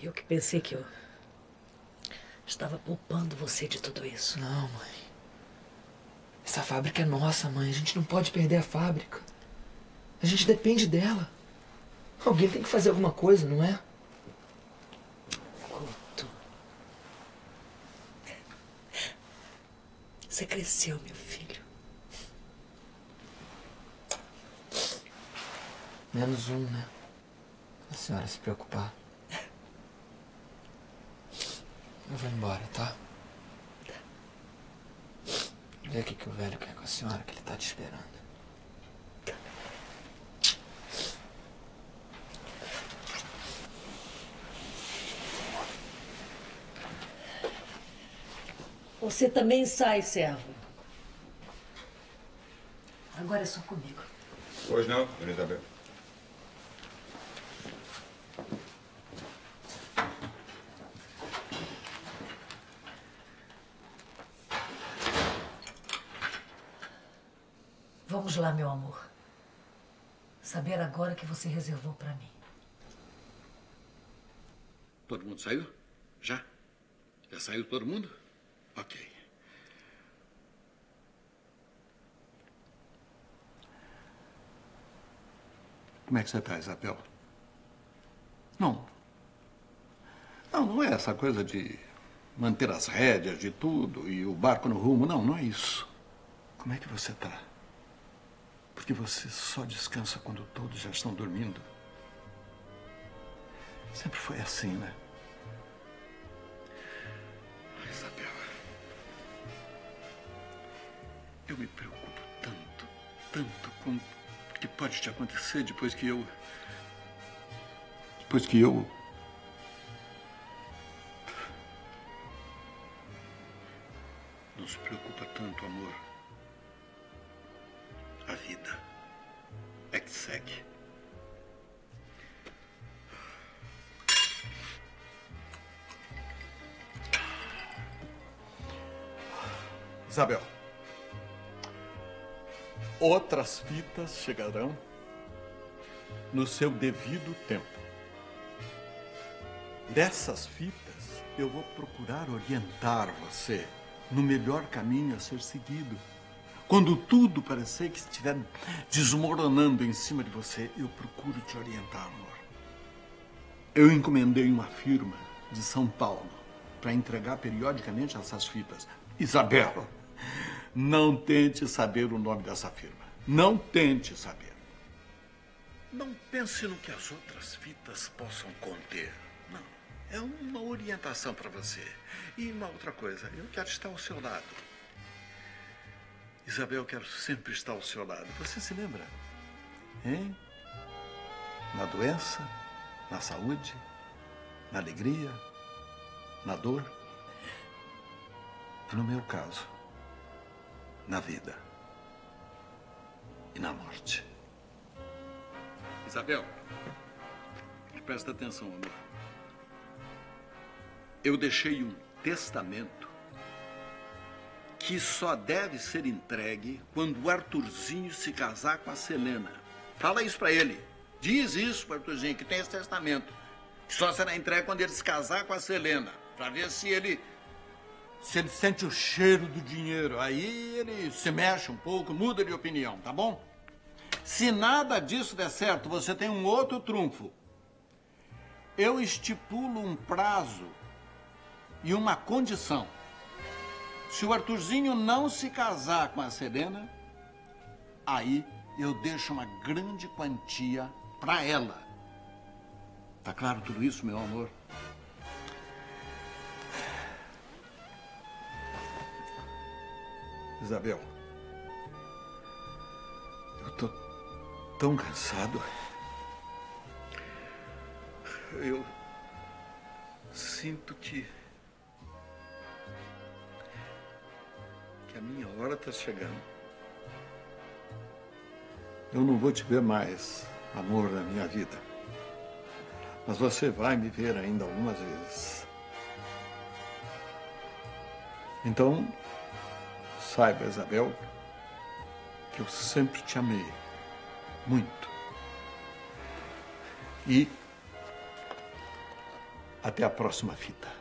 Eu que pensei que eu estava poupando você de tudo isso. Não, mãe. Essa fábrica é nossa, mãe. A gente não pode perder a fábrica. A gente depende dela. Alguém tem que fazer alguma coisa, não é? Guto. Você cresceu, meu filho. Menos um, né? A senhora se preocupar. Eu vou embora, tá? Vê o que, que o velho quer com a senhora, que ele tá te esperando. Você também sai, servo. Agora é só comigo. Pois não, Dona Isabel. Vamos lá, meu amor. Saber agora que você reservou para mim. Todo mundo saiu? Já? Já saiu todo mundo? Ok. Como é que você está, Isabel? Não. Não, não é essa coisa de manter as rédeas de tudo e o barco no rumo. Não, não é isso. Como é que você está? Porque você só descansa quando todos já estão dormindo. Sempre foi assim, né? Ah, Isabel. Eu me preocupo tanto, tanto com o que pode te acontecer depois que eu. Depois que eu. Segue. Isabel. Outras fitas chegarão no seu devido tempo. Dessas fitas, eu vou procurar orientar você no melhor caminho a ser seguido. Quando tudo parecer que estiver desmoronando em cima de você, eu procuro te orientar, amor. Eu encomendei uma firma de São Paulo para entregar periodicamente essas fitas. Isabel, não tente saber o nome dessa firma. Não tente saber. Não pense no que as outras fitas possam conter. Não. É uma orientação para você. E uma outra coisa, eu quero estar ao seu lado. Isabel, quero sempre estar ao seu lado. Você se lembra? Hein? Na doença, na saúde, na alegria, na dor. E no meu caso, na vida e na morte. Isabel, presta atenção, amor. Eu deixei um testamento que só deve ser entregue quando o Arthurzinho se casar com a Selena. Fala isso pra ele. Diz isso pro Arthurzinho, que tem esse testamento. Que só será entregue quando ele se casar com a Selena. Pra ver se ele. Se ele sente o cheiro do dinheiro. Aí ele se mexe um pouco, muda de opinião, tá bom? Se nada disso der certo, você tem um outro trunfo. Eu estipulo um prazo e uma condição. Se o Arthurzinho não se casar com a Serena, aí eu deixo uma grande quantia para ela. Tá claro tudo isso, meu amor? Isabel, eu tô tão cansado. Eu sinto que que a minha hora está chegando. Eu não vou te ver mais, amor da minha vida. Mas você vai me ver ainda algumas vezes. Então, saiba, Isabel, que eu sempre te amei. Muito. E Até a próxima fita.